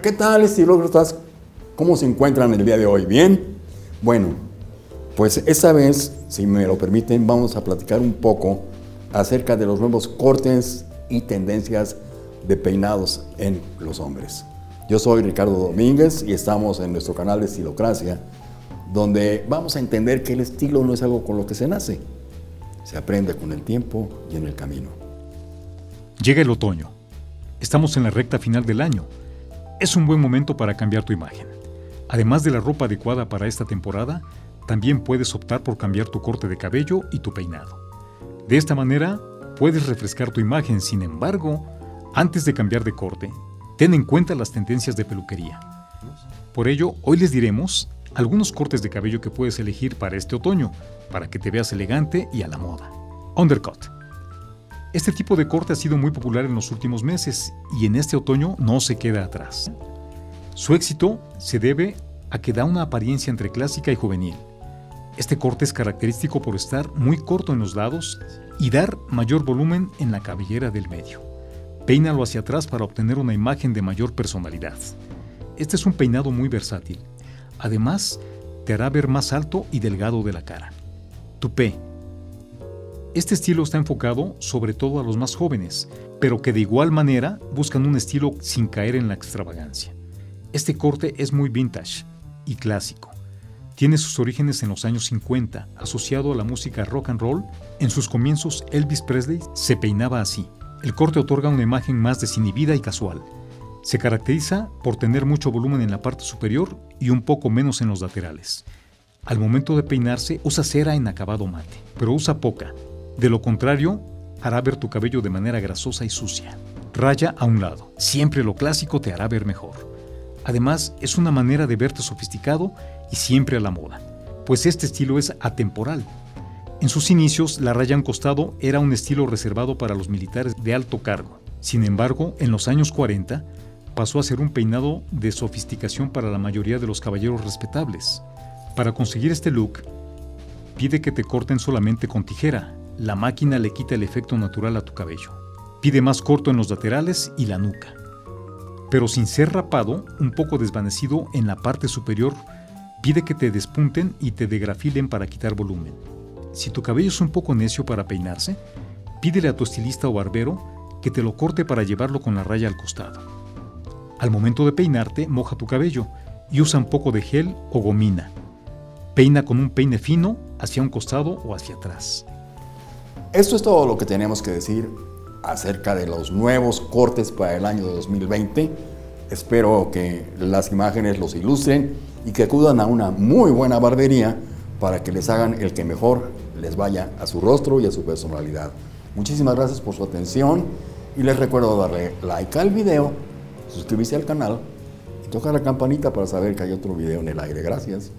¿Qué tal, estilócratas? ¿Cómo se encuentran el día de hoy? ¿Bien? Bueno, pues esta vez, si me lo permiten, vamos a platicar un poco acerca de los nuevos cortes y tendencias de peinados en los hombres. Yo soy Ricardo Domínguez y estamos en nuestro canal de Estilocracia, donde vamos a entender que el estilo no es algo con lo que se nace, se aprende con el tiempo y en el camino. Llega el otoño. Estamos en la recta final del año es un buen momento para cambiar tu imagen. Además de la ropa adecuada para esta temporada, también puedes optar por cambiar tu corte de cabello y tu peinado. De esta manera, puedes refrescar tu imagen, sin embargo, antes de cambiar de corte, ten en cuenta las tendencias de peluquería. Por ello, hoy les diremos algunos cortes de cabello que puedes elegir para este otoño, para que te veas elegante y a la moda. Undercut. Este tipo de corte ha sido muy popular en los últimos meses y en este otoño no se queda atrás. Su éxito se debe a que da una apariencia entre clásica y juvenil. Este corte es característico por estar muy corto en los lados y dar mayor volumen en la cabellera del medio. Peínalo hacia atrás para obtener una imagen de mayor personalidad. Este es un peinado muy versátil. Además, te hará ver más alto y delgado de la cara. Tupé este estilo está enfocado sobre todo a los más jóvenes, pero que de igual manera buscan un estilo sin caer en la extravagancia. Este corte es muy vintage y clásico. Tiene sus orígenes en los años 50, asociado a la música rock and roll. En sus comienzos, Elvis Presley se peinaba así. El corte otorga una imagen más desinhibida y casual. Se caracteriza por tener mucho volumen en la parte superior y un poco menos en los laterales. Al momento de peinarse usa cera en acabado mate, pero usa poca, de lo contrario, hará ver tu cabello de manera grasosa y sucia. Raya a un lado. Siempre lo clásico te hará ver mejor. Además, es una manera de verte sofisticado y siempre a la moda, pues este estilo es atemporal. En sus inicios, la raya un costado era un estilo reservado para los militares de alto cargo. Sin embargo, en los años 40, pasó a ser un peinado de sofisticación para la mayoría de los caballeros respetables. Para conseguir este look, pide que te corten solamente con tijera, la máquina le quita el efecto natural a tu cabello. Pide más corto en los laterales y la nuca. Pero sin ser rapado, un poco desvanecido en la parte superior, pide que te despunten y te degrafilen para quitar volumen. Si tu cabello es un poco necio para peinarse, pídele a tu estilista o barbero que te lo corte para llevarlo con la raya al costado. Al momento de peinarte, moja tu cabello y usa un poco de gel o gomina. Peina con un peine fino hacia un costado o hacia atrás. Esto es todo lo que tenemos que decir acerca de los nuevos cortes para el año 2020. Espero que las imágenes los ilustren y que acudan a una muy buena barbería para que les hagan el que mejor les vaya a su rostro y a su personalidad. Muchísimas gracias por su atención y les recuerdo darle like al video, suscribirse al canal y tocar la campanita para saber que hay otro video en el aire. Gracias.